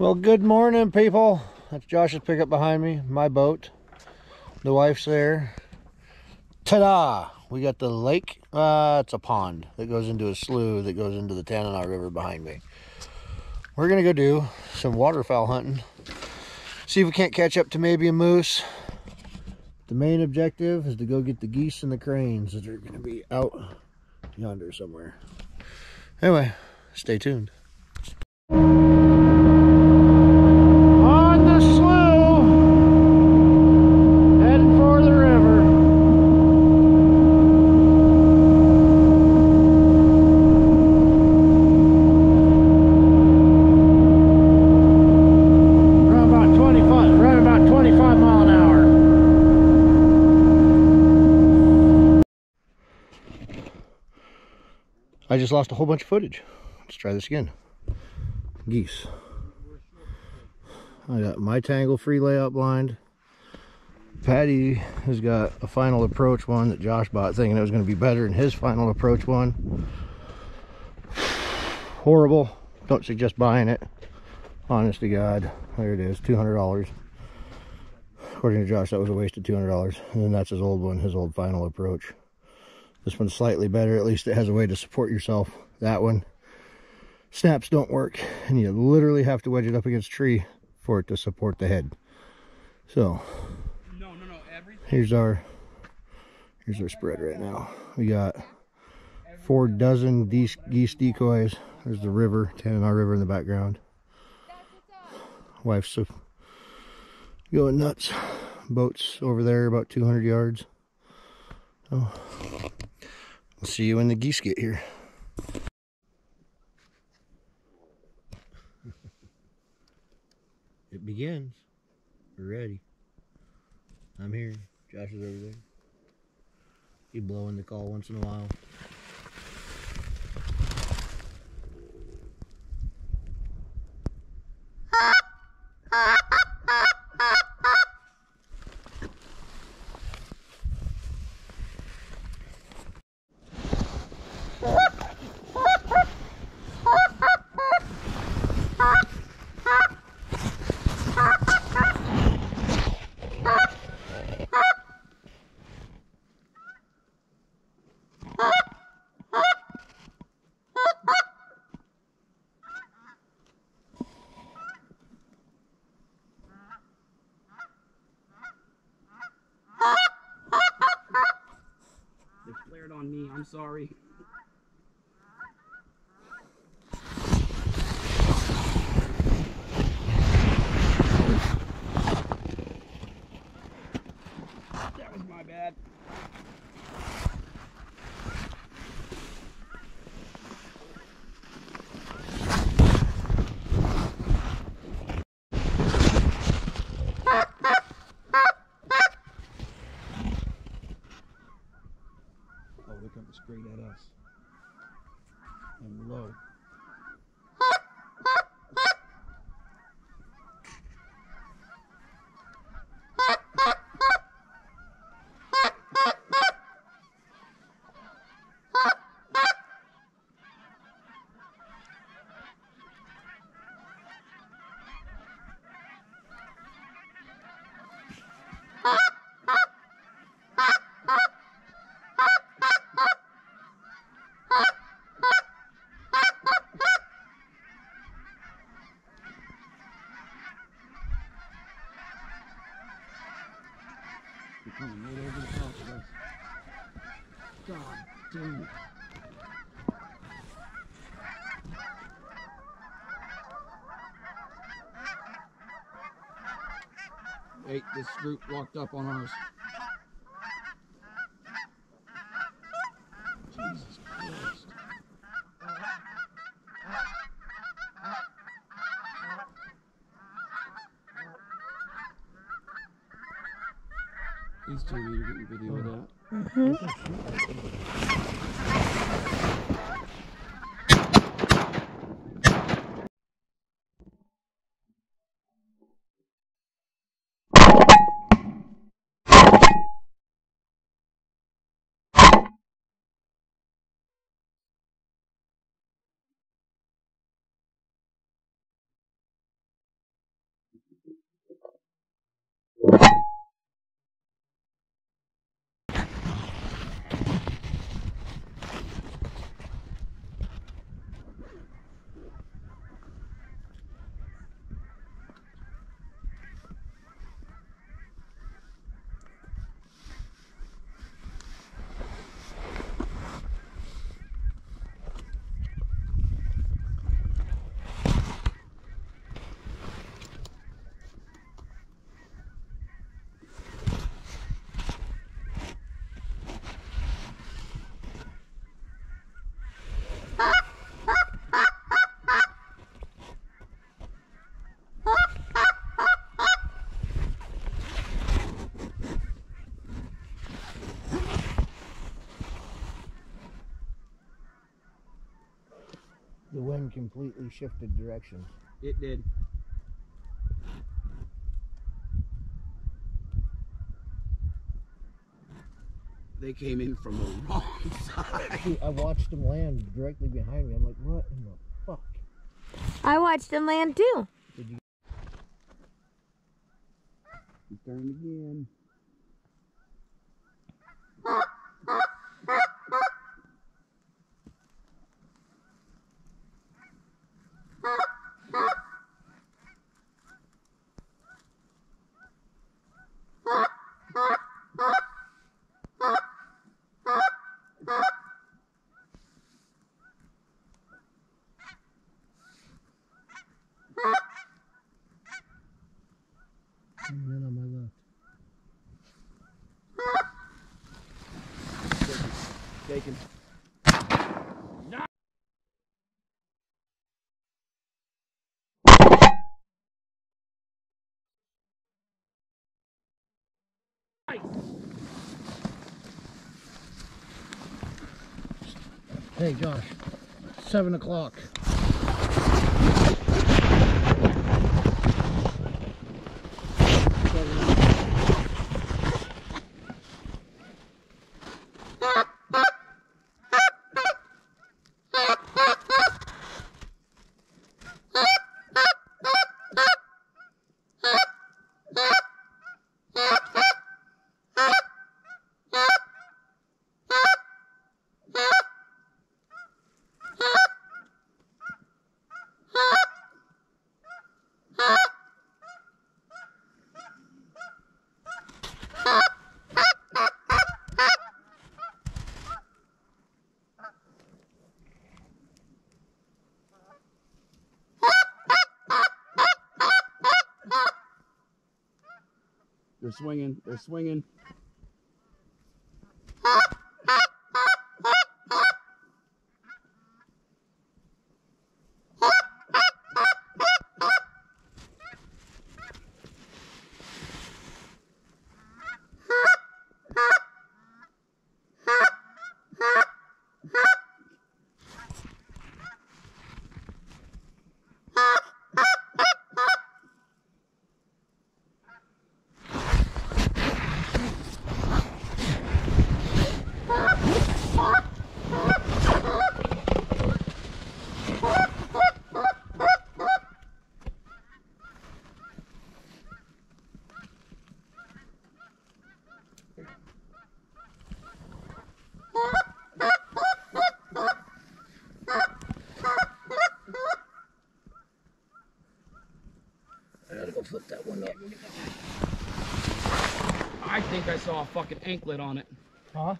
Well, good morning, people. That's Josh's pickup behind me, my boat. The wife's there. Ta-da! We got the lake. Uh, it's a pond that goes into a slough that goes into the Tanana River behind me. We're going to go do some waterfowl hunting. See if we can't catch up to maybe a moose. The main objective is to go get the geese and the cranes that are going to be out yonder somewhere. Anyway, stay tuned. On the slough, heading for the river. Run about 25, run about 25 mile an hour. I just lost a whole bunch of footage. Let's try this again. Geese. I got my Tanglefree layout blind. Patty has got a final approach one that Josh bought thinking it was going to be better than his final approach one. Horrible. Don't suggest buying it. Honest to God. There it is. $200. According to Josh, that was a waste of $200. And then that's his old one, his old final approach. This one's slightly better. At least it has a way to support yourself. That one, snaps don't work. And you literally have to wedge it up against a tree for it to support the head. So, No, no, no. Everything. here's our here's our spread right now. We got four dozen geese, geese decoys. There's the river, Tanana River in the background. Wife's going nuts. Boats over there about 200 yards. Oh, we'll see you when the geese get here. It begins. We're ready. I'm here. Josh is over there. He blowing the call once in a while. They flared on me. I'm sorry. That was my bad. Oh, they're coming straight at us. And low. They're right over the top of us. God damn it. Wait, this group walked up on ours. These two need to get video of that. Mm-hmm. wind completely shifted direction. It did. They came in from the wrong side. I watched them land directly behind me. I'm like, what in the fuck? I watched them land too. He turned again. And then on my left. Hey, Josh. Seven o'clock. They're swinging. They're swinging. Flip that one up. I think I saw a fucking anklet on it. Huh?